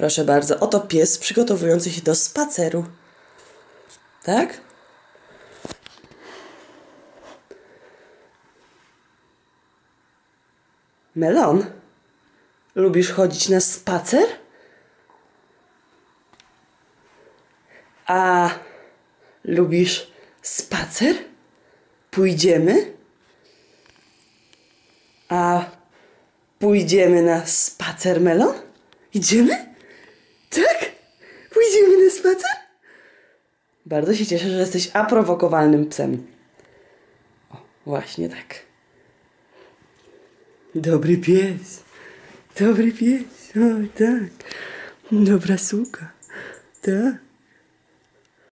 Proszę bardzo, oto pies przygotowujący się do spaceru. Tak? Melon, lubisz chodzić na spacer? A lubisz spacer? Pójdziemy? A pójdziemy na spacer, Melon? Idziemy? Spacer? Bardzo się cieszę, że jesteś aprowokowalnym psem. O, właśnie tak. Dobry pies. Dobry pies. O, tak. Dobra suka. Tak.